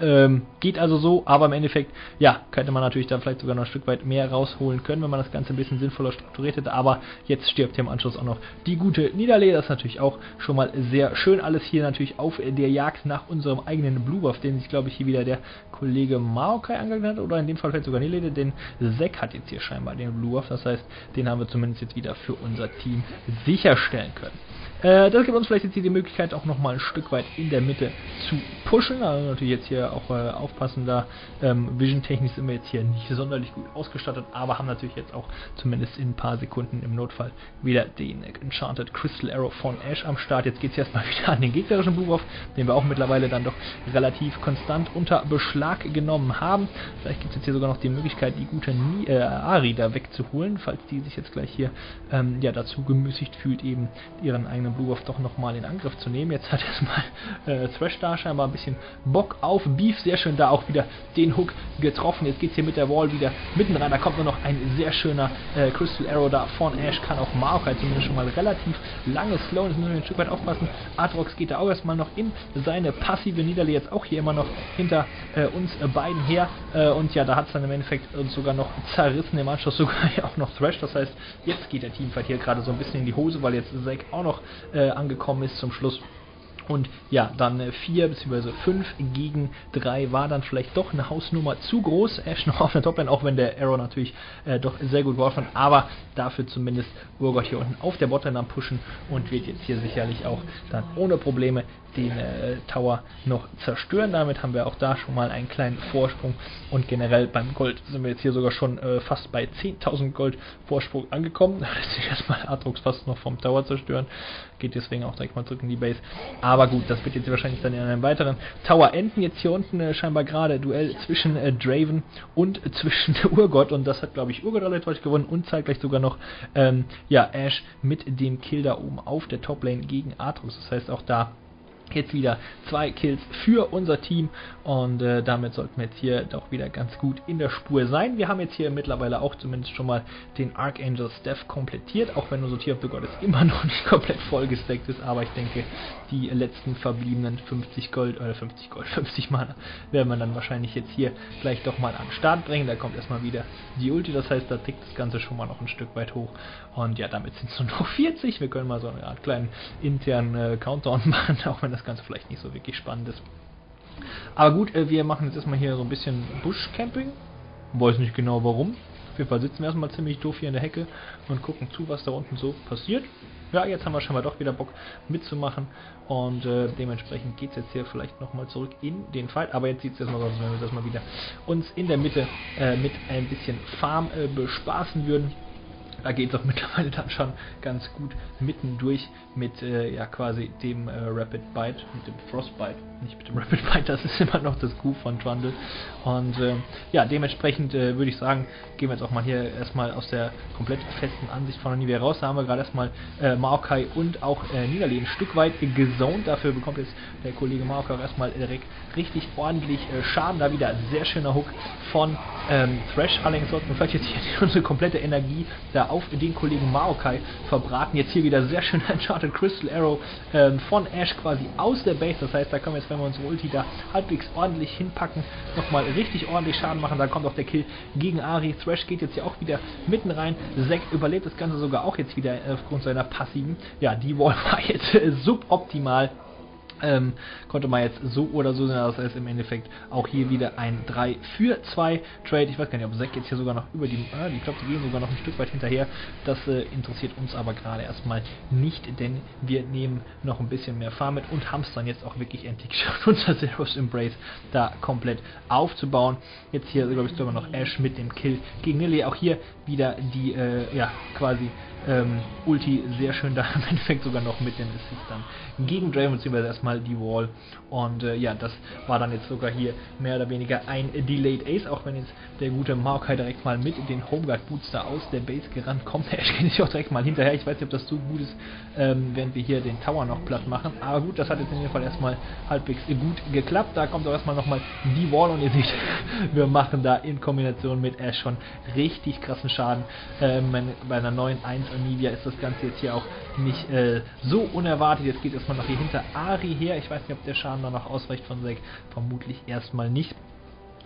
Ähm, geht also so, aber im Endeffekt, ja, könnte man natürlich da vielleicht sogar noch ein Stück weit mehr rausholen können, wenn man das Ganze ein bisschen sinnvoller strukturiert hätte. Aber jetzt stirbt hier im Anschluss auch noch die gute Niederlage. Das ist natürlich auch schon mal sehr schön. Alles hier natürlich auf der Jagd nach unserem eigenen Blue Buff, den sich, glaube ich, hier wieder der Kollege Maokai angegangen hat. Oder in dem Fall vielleicht sogar Niederlage, denn Zack hat jetzt hier scheinbar den Blue Buff. Das heißt, den haben wir zumindest jetzt wieder für unser Team sicherstellen können. Äh, das gibt uns vielleicht jetzt hier die Möglichkeit, auch nochmal ein Stück weit in der Mitte zu pushen. Also natürlich jetzt hier auch äh, aufpassen, da ähm, Vision-technisch sind wir jetzt hier nicht sonderlich gut ausgestattet, aber haben natürlich jetzt auch zumindest in ein paar Sekunden im Notfall wieder den Enchanted Crystal Arrow von Ash am Start. Jetzt geht es erstmal wieder an den gegnerischen Blue den wir auch mittlerweile dann doch relativ konstant unter Beschlag genommen haben. Vielleicht gibt es jetzt hier sogar noch die Möglichkeit, die gute Ni äh, Ari da wegzuholen, falls die sich jetzt gleich hier ähm, ja, dazu gemüßigt fühlt, eben ihren eigenen eigenen Blue Wolf doch nochmal in Angriff zu nehmen. Jetzt hat erstmal äh, Thrash da scheinbar ein bisschen Bock auf Beef. Sehr schön da auch wieder den Hook getroffen. Jetzt geht es hier mit der Wall wieder mitten rein. Da kommt nur noch ein sehr schöner äh, Crystal Arrow da von Ash. Kann auch Maokai zumindest schon mal relativ lange slowen. Das müssen wir ein Stück weit aufpassen. Artrox geht da auch erstmal noch in seine passive Niederlage. Jetzt auch hier immer noch hinter äh, uns beiden her. Äh, und ja, da hat es dann im Endeffekt sogar noch zerrissen. Im Anschluss sogar auch noch Thrash. Das heißt, jetzt geht der Teamfight hier gerade so ein bisschen in die Hose, weil jetzt Zack auch noch äh, angekommen ist zum Schluss. Und ja, dann 4 bzw. 5 gegen 3 war dann vielleicht doch eine Hausnummer zu groß. Ash noch auf der Topline, auch wenn der Arrow natürlich äh, doch sehr gut geworfen hat. Aber dafür zumindest Urgot hier unten auf der Botlane am Pushen und wird jetzt hier sicherlich auch dann ohne Probleme den äh, Tower noch zerstören. Damit haben wir auch da schon mal einen kleinen Vorsprung und generell beim Gold sind wir jetzt hier sogar schon äh, fast bei 10.000 Gold Vorsprung angekommen. Da lässt sich erstmal Atrox fast noch vom Tower zerstören. Geht deswegen auch direkt mal zurück in die Base. Aber gut, das wird jetzt wahrscheinlich dann in einem weiteren Tower enden. Jetzt hier unten äh, scheinbar gerade Duell zwischen äh, Draven und zwischen Urgott und das hat glaube ich Urgott relativ gewonnen und zeitgleich sogar noch ähm, ja, Ash mit dem Kill da oben auf der Toplane gegen Atrox. Das heißt auch da Jetzt wieder zwei Kills für unser Team und äh, damit sollten wir jetzt hier doch wieder ganz gut in der Spur sein. Wir haben jetzt hier mittlerweile auch zumindest schon mal den Archangel Steph komplettiert, auch wenn unser Tier of the Goddess immer noch nicht komplett vollgesteckt ist, aber ich denke, die letzten verbliebenen 50 Gold, oder 50 Gold, 50 Mana werden wir dann wahrscheinlich jetzt hier gleich doch mal den Start bringen. Da kommt erstmal wieder die Ulti, das heißt, da tickt das Ganze schon mal noch ein Stück weit hoch und ja, damit sind es nur noch 40. Wir können mal so eine Art kleinen internen äh, Countdown machen, auch wenn das Ganze vielleicht nicht so wirklich spannend ist. Aber gut, äh, wir machen jetzt erstmal hier so ein bisschen Buschcamping. Weiß nicht genau warum. Jeden Fall sitzen wir erstmal ziemlich doof hier in der Hecke und gucken zu, was da unten so passiert. Ja, jetzt haben wir schon mal doch wieder Bock mitzumachen und äh, dementsprechend geht es jetzt hier vielleicht nochmal zurück in den Fight. Aber jetzt sieht es erstmal so aus, wenn wir das mal wieder uns in der Mitte äh, mit ein bisschen Farm äh, bespaßen würden da geht es auch mittlerweile dann schon ganz gut mittendurch mit äh, ja quasi dem äh, Rapid Bite, mit dem Frostbite nicht mit dem Rapid Bite, das ist immer noch das Q von Trundle. Und äh, ja, dementsprechend äh, würde ich sagen, gehen wir jetzt auch mal hier erstmal aus der komplett festen Ansicht von Nivea raus. Da haben wir gerade erstmal äh, Maokai und auch äh, Niederli ein Stück weit gezont. Dafür bekommt jetzt der Kollege Maokai auch erstmal direkt richtig ordentlich äh, Schaden. Da wieder sehr schöner Hook von ähm, Thrash. Allerdings sollten wir vielleicht jetzt hier unsere komplette Energie da auf den Kollegen Maokai verbraten. Jetzt hier wieder sehr schön Uncharted Crystal Arrow ähm, von Ash quasi aus der Base. Das heißt, da können wir jetzt, wenn wir unsere Ulti da halbwegs ordentlich hinpacken, nochmal richtig ordentlich Schaden machen. Da kommt auch der Kill gegen Ari. Thrash geht jetzt hier auch wieder mitten rein. Zack überlebt das Ganze sogar auch jetzt wieder aufgrund seiner passiven. Ja, die Wall war jetzt äh, suboptimal. Ähm, konnte man jetzt so oder so sehen, das heißt im Endeffekt auch hier wieder ein 3 für 2 Trade. Ich weiß gar nicht, ob Zack jetzt hier sogar noch über die, äh, ich glaube, die gehen sogar noch ein Stück weit hinterher. Das äh, interessiert uns aber gerade erstmal nicht, denn wir nehmen noch ein bisschen mehr Farm mit und haben es dann jetzt auch wirklich endlich geschafft, unser Zeros Embrace da komplett aufzubauen. Jetzt hier, glaube ich, sogar noch Ash mit dem Kill gegen Nilly. Auch hier wieder die, äh, ja, quasi ähm, Ulti sehr schön da im Endeffekt sogar noch mit den Assist dann gegen Draven, beziehungsweise erstmal die Wall. Und äh, ja, das war dann jetzt sogar hier mehr oder weniger ein Delayed Ace, auch wenn jetzt der gute Maokai direkt mal mit den Homeguard Boots da aus der Base gerannt kommt. Der geht sich auch direkt mal hinterher. Ich weiß nicht, ob das so gut ist, ähm, während wir hier den Tower noch platt machen. Aber gut, das hat jetzt in jedem Fall erstmal halbwegs gut geklappt. Da kommt auch erstmal nochmal die Wall und ihr seht, wir machen da in Kombination mit Ash schon richtig krassen Schaden. Ähm, bei einer neuen 1 Anivia ist das Ganze jetzt hier auch nicht äh, so unerwartet. Jetzt geht erstmal noch hier hinter Ari her. Ich weiß nicht, ob der Schaden da noch ausreicht von Zack. Vermutlich erstmal nicht.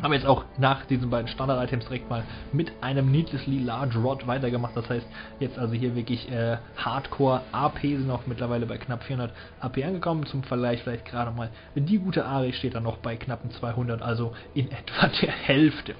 Haben jetzt auch nach diesen beiden Standard-Items direkt mal mit einem Needlessly Large Rod weitergemacht. Das heißt, jetzt also hier wirklich äh, Hardcore AP sind auch mittlerweile bei knapp 400 AP angekommen. Zum Vergleich vielleicht gerade mal die gute Ari steht dann noch bei knappen 200, also in etwa der Hälfte.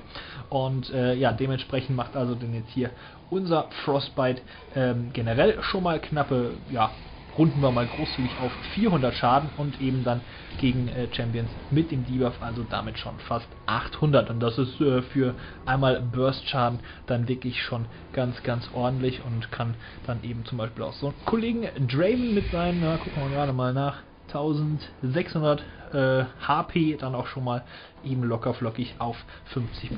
Und äh, ja, dementsprechend macht also denn jetzt hier unser Frostbite ähm, generell schon mal knappe, ja, runden wir mal großzügig auf 400 Schaden und eben dann gegen äh, Champions mit dem Debuff, also damit schon fast 800. Und das ist äh, für einmal Burst-Schaden dann wirklich schon ganz, ganz ordentlich und kann dann eben zum Beispiel auch so einen Kollegen Draven mit seinen, na, gucken wir gerade mal nach, 1600 äh, HP dann auch schon mal eben locker flockig auf 50%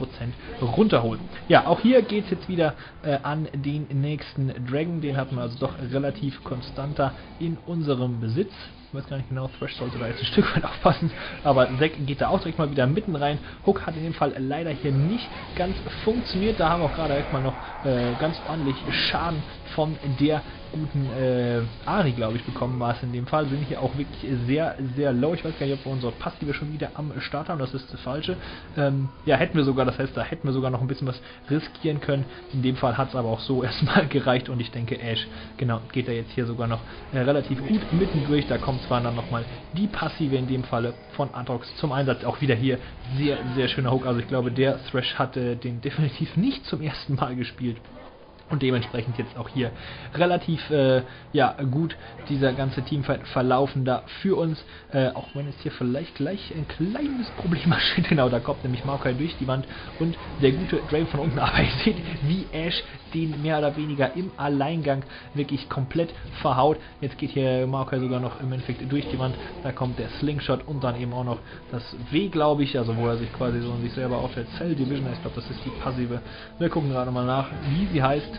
runterholen. Ja, auch hier geht es jetzt wieder äh, an den nächsten Dragon. Den hatten wir also doch relativ konstanter in unserem Besitz. Ich weiß gar nicht genau, Thrash sollte da jetzt ein Stück weit aufpassen, aber Zack geht da auch direkt mal wieder mitten rein. Hook hat in dem Fall leider hier nicht ganz funktioniert. Da haben wir auch gerade direkt mal noch äh, ganz ordentlich Schaden von der guten äh, Ari, glaube ich, bekommen war es in dem Fall. Sind hier auch wirklich sehr, sehr low. Ich weiß gar nicht, ob wir unsere Passive schon wieder am Start haben. Das ist das Falsche. Ähm, ja, hätten wir sogar. Das heißt, da hätten wir sogar noch ein bisschen was riskieren können. In dem Fall hat es aber auch so erstmal gereicht. Und ich denke, Ash, genau, geht er jetzt hier sogar noch äh, relativ gut mitten durch. Da kommt zwar dann nochmal die Passive in dem Falle von Atrox zum Einsatz. Auch wieder hier sehr, sehr schöner Hook. Also ich glaube, der Thrash hatte den definitiv nicht zum ersten Mal gespielt und dementsprechend jetzt auch hier relativ äh, ja, gut dieser ganze Teamfight verlaufen da für uns, äh, auch wenn es hier vielleicht gleich ein kleines Problem steht, genau, da kommt nämlich Maokai durch die Wand. Und der gute Draven von unten, aber ihr seht, wie Ash den mehr oder weniger im Alleingang wirklich komplett verhaut, jetzt geht hier Maokai sogar noch im Endeffekt durch die Wand, da kommt der Slingshot und dann eben auch noch das W, glaube ich, also wo er sich quasi so sich selber auf der Cell Division, ich glaube, das ist die passive, wir gucken gerade mal nach, wie sie heißt,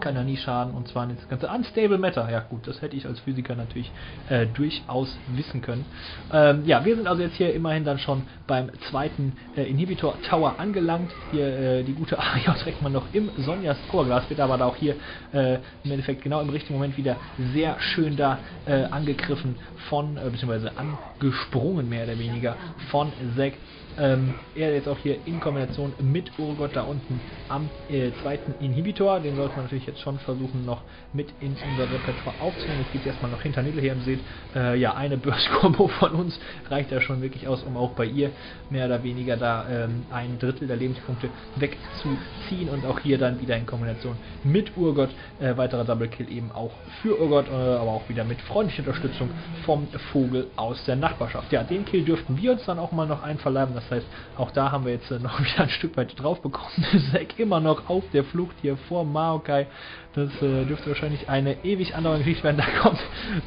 kann ja nie schaden und zwar das ganze Unstable Matter. Ja gut, das hätte ich als Physiker natürlich äh, durchaus wissen können. Ähm, ja, wir sind also jetzt hier immerhin dann schon beim zweiten äh, Inhibitor Tower angelangt. Hier äh, die gute Aria trägt man noch im Sonjas Oberglas, wird aber auch hier äh, im Endeffekt genau im richtigen Moment wieder sehr schön da äh, angegriffen von, äh, beziehungsweise angesprungen mehr oder weniger von Zack. Ähm, er jetzt auch hier in Kombination mit Urgot da unten am äh, zweiten Inhibitor. Den sollte man natürlich jetzt schon versuchen noch mit in unser Repertoire aufzunehmen. Jetzt geht erstmal noch hinter Nidle her und seht, äh, ja, eine Burst-Kombo von uns reicht ja schon wirklich aus, um auch bei ihr mehr oder weniger da ähm, ein Drittel der Lebenspunkte wegzuziehen und auch hier dann wieder in Kombination mit Urgot, äh, weiterer Double Kill eben auch für Urgot, äh, aber auch wieder mit freundlicher Unterstützung vom Vogel aus der Nachbarschaft. Ja, den Kill dürften wir uns dann auch mal noch einverleiben. Das Das heißt, auch da haben wir jetzt äh, noch wieder ein Stück weit drauf bekommen. Zack immer noch auf der Flucht hier vor Maokai. Das äh, dürfte wahrscheinlich eine ewig andere Geschichte werden. Da kommt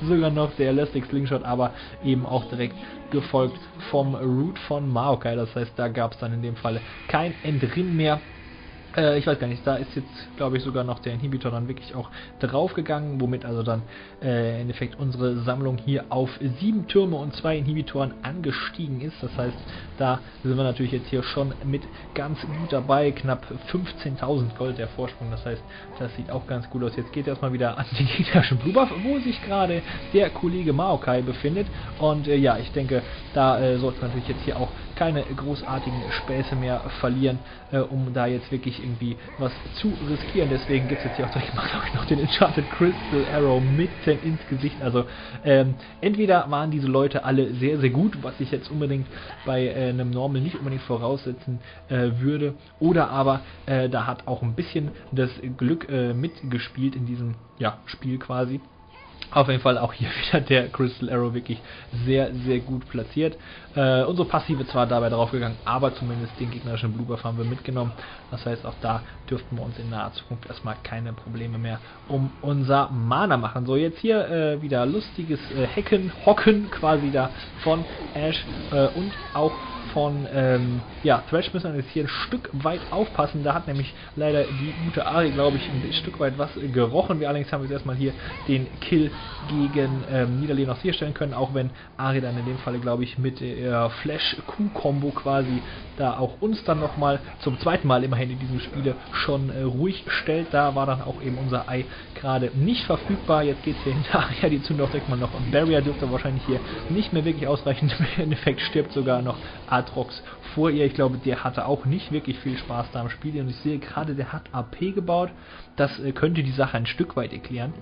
sogar noch der Elastic Slingshot, aber eben auch direkt gefolgt vom Root von Maokai. Das heißt, da gab es dann in dem Fall kein Entrinnen mehr. Äh, ich weiß gar nicht, da ist jetzt, glaube ich, sogar noch der Inhibitor dann wirklich auch draufgegangen, womit also dann äh, im Endeffekt unsere Sammlung hier auf sieben Türme und zwei Inhibitoren angestiegen ist. Das heißt, da sind wir natürlich jetzt hier schon mit ganz gut dabei, knapp 15.000 Gold der Vorsprung. Das heißt, das sieht auch ganz gut aus. Jetzt geht erstmal wieder an den gegnerischen Blue Buff, wo sich gerade der Kollege Maokai befindet. Und äh, ja, ich denke, da äh, sollte man natürlich jetzt hier auch keine großartigen Späße mehr verlieren, äh, um da jetzt wirklich irgendwie was zu riskieren. Deswegen gibt es jetzt hier auch ich, noch den Enchanted Crystal Arrow mitten ins Gesicht. Also ähm, entweder waren diese Leute alle sehr, sehr gut, was ich jetzt unbedingt bei äh, einem Normal nicht unbedingt voraussetzen äh, würde, oder aber äh, da hat auch ein bisschen das Glück äh, mitgespielt in diesem ja, Spiel quasi. Auf jeden Fall auch hier wieder der Crystal Arrow wirklich sehr, sehr gut platziert. Äh, unsere Passive zwar dabei draufgegangen, aber zumindest den gegnerischen Blue Buff haben wir mitgenommen. Das heißt, auch da dürften wir uns in naher Zukunft erstmal keine Probleme mehr um unser Mana machen. So, jetzt hier äh, wieder lustiges äh, Hacken, Hocken quasi da von Ash äh, und auch von ähm, ja, Thrash müssen wir jetzt hier ein Stück weit aufpassen. Da hat nämlich leider die gute Ari, glaube ich, ein Stück weit was gerochen. Wir allerdings haben jetzt erstmal hier den Kill gegen ähm, Niederlehn noch sicherstellen können, auch wenn Ari dann in dem Falle, glaube ich, mit der Flash-Q-Kombo quasi da auch uns dann nochmal zum zweiten Mal immerhin in diesem Spiele schon äh, ruhig stellt. Da war dann auch eben unser Ei gerade nicht verfügbar. Jetzt geht es hier hinter Aria die Zunde auch direkt mal noch. Und Barrier dürfte wahrscheinlich hier nicht mehr wirklich ausreichen. Im Endeffekt stirbt sogar noch Atrox vor ihr. Ich glaube, der hatte auch nicht wirklich viel Spaß da am Spiel. Und ich sehe gerade, der hat AP gebaut. Das äh, könnte die Sache ein Stück weit erklären.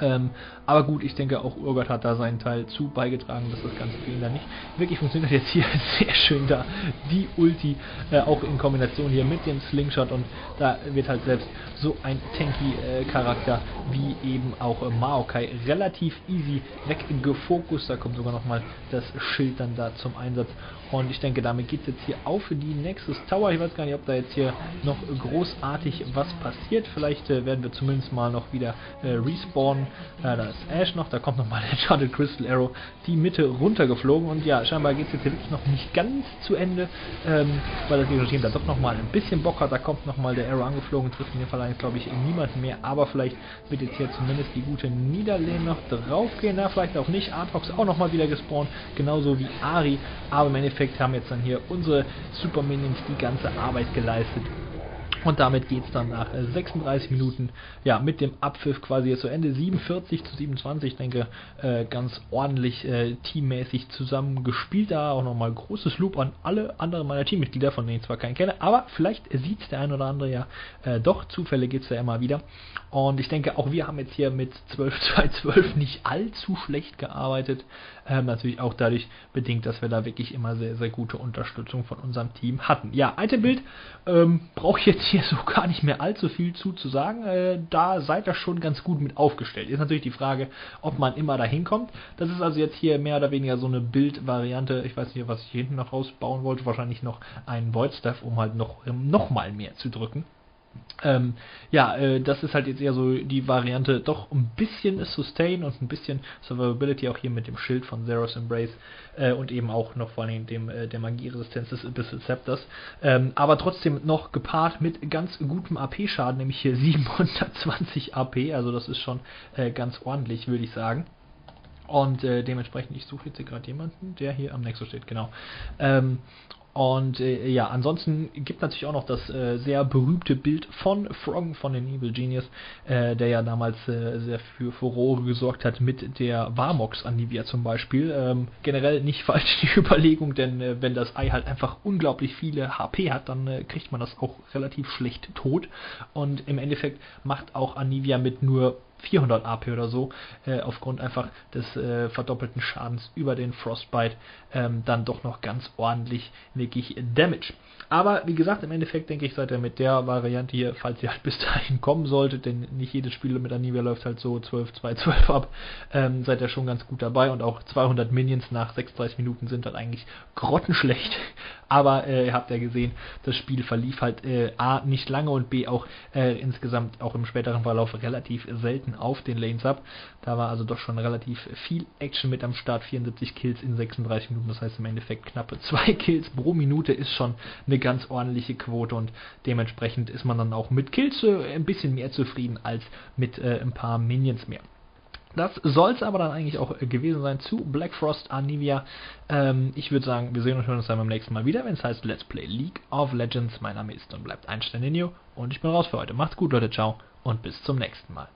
Ähm, aber gut, ich denke auch Urgot hat da seinen Teil zu beigetragen, dass das Ganze für ihn da nicht wirklich funktioniert. Jetzt hier sehr schön da die Ulti, äh, auch in Kombination hier mit dem Slingshot und da wird halt selbst so ein tanky äh, Charakter wie eben auch äh, Maokai relativ easy weggefokust. Da kommt sogar nochmal das Schild dann da zum Einsatz und ich denke, damit geht es jetzt hier auf für die Nexus Tower. Ich weiß gar nicht, ob da jetzt hier noch großartig was passiert. Vielleicht äh, werden wir zumindest mal noch wieder äh, respawnen. Äh, da Ash noch, da kommt nochmal der Charted Crystal Arrow die Mitte runtergeflogen. Und ja, scheinbar geht es jetzt hier wirklich noch nicht ganz zu Ende, ähm, weil das Gegner Team da doch nochmal ein bisschen Bock hat. Da kommt nochmal der Arrow angeflogen, trifft in dem Fall eigentlich, glaube ich, niemand mehr. Aber vielleicht wird jetzt hier zumindest die gute Niederlehne noch draufgehen. Na, vielleicht auch nicht. Artox auch nochmal wieder gespawnt, genauso wie Ari. Aber im Endeffekt haben jetzt dann hier unsere Super Minions die ganze Arbeit geleistet. Und damit geht es dann nach 36 äh, Minuten ja, mit dem Abpfiff quasi zu Ende. 47 zu 27, ich denke, äh, ganz ordentlich äh, teammäßig zusammengespielt. Da auch nochmal großes Loop an alle anderen meiner Teammitglieder, von denen ich zwar keinen kenne, aber vielleicht sieht der ein oder andere ja äh, doch. Zufälle gibt es ja immer wieder. Und ich denke, auch wir haben jetzt hier mit 12 2 12 nicht allzu schlecht gearbeitet. Ähm, natürlich auch dadurch bedingt, dass wir da wirklich immer sehr, sehr gute Unterstützung von unserem Team hatten. Ja, Itembild ähm, brauche ich jetzt hier so gar nicht mehr allzu viel zu, zu sagen. Äh, da seid ihr schon ganz gut mit aufgestellt. Ist natürlich die Frage, ob man immer dahin kommt. Das ist also jetzt hier mehr oder weniger so eine Bildvariante. Ich weiß nicht, was ich hier hinten noch rausbauen wollte. Wahrscheinlich noch einen Void Staff, um halt noch, noch mal mehr zu drücken. Ähm, ja, äh, das ist halt jetzt eher so die Variante, doch ein bisschen Sustain und ein bisschen Survivability auch hier mit dem Schild von Zeros Embrace äh, und eben auch noch vor allem dem äh, der Magieresistenz des Abyssal Scepters. Ähm, aber trotzdem noch gepaart mit ganz gutem AP-Schaden, nämlich hier 720 AP, also das ist schon äh, ganz ordentlich, würde ich sagen. Und äh, dementsprechend, ich suche jetzt hier gerade jemanden, der hier am Nexus steht, genau. Ähm, und äh, ja, ansonsten gibt natürlich auch noch das äh, sehr berühmte Bild von Frog von den Evil Genius, äh, der ja damals äh, sehr für Furore gesorgt hat mit der Warmox Anivia zum Beispiel. Ähm, generell nicht falsch die Überlegung, denn äh, wenn das Ei halt einfach unglaublich viele HP hat, dann äh, kriegt man das auch relativ schlecht tot. Und im Endeffekt macht auch Anivia mit nur 400 AP oder so, äh, aufgrund einfach des äh, verdoppelten Schadens über den Frostbite, ähm, dann doch noch ganz ordentlich wirklich Damage. Aber wie gesagt, im Endeffekt denke ich, seid ihr mit der Variante hier, falls ihr halt bis dahin kommen solltet, denn nicht jedes Spiel mit Anivia läuft halt so 12, 2, 12 ab, ähm, seid ihr schon ganz gut dabei und auch 200 Minions nach 36 Minuten sind dann eigentlich grottenschlecht. Aber äh, ihr habt ja gesehen, das Spiel verlief halt äh, A nicht lange und B auch äh, insgesamt auch im späteren Verlauf relativ selten auf den Lanes ab. Da war also doch schon relativ viel Action mit am Start. 74 Kills in 36 Minuten, das heißt im Endeffekt knappe 2 Kills pro Minute ist schon eine ganz ordentliche Quote und dementsprechend ist man dann auch mit Kills äh, ein bisschen mehr zufrieden als mit äh, ein paar Minions mehr. Das soll es aber dann eigentlich auch äh, gewesen sein zu Black Frost Anivia. Ähm, ich würde sagen, wir sehen und hören uns dann beim nächsten Mal wieder, wenn es heißt Let's Play League of Legends. Mein Name ist und bleibt Einstein und ich bin raus für heute. Macht's gut, Leute, ciao und bis zum nächsten Mal.